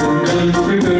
Thank you.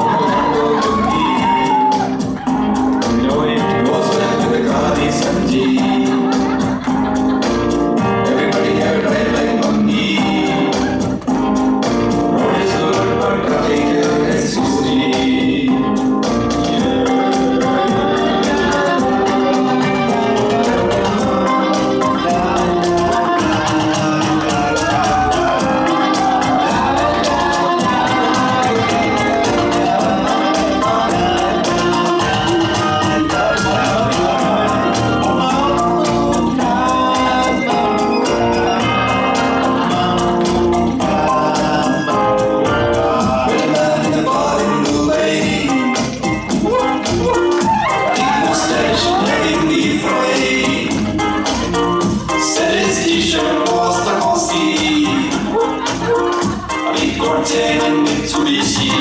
어제는 소리시.